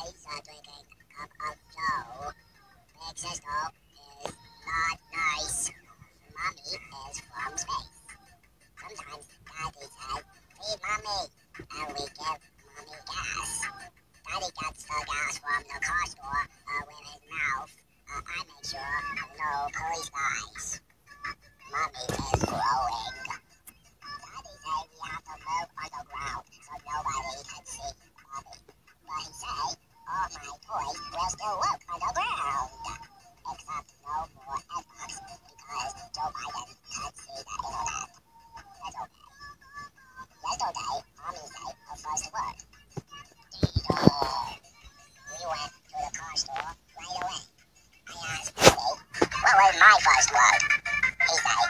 are drinking a cup of Joe. Big sister is not nice. Mommy is from space. Sometimes Daddy says, feed Mommy, and we give Mommy gas. Daddy gets the gas from the car store uh, with his mouth. Uh, I make sure no police guys. Cornerstone right what was my first word?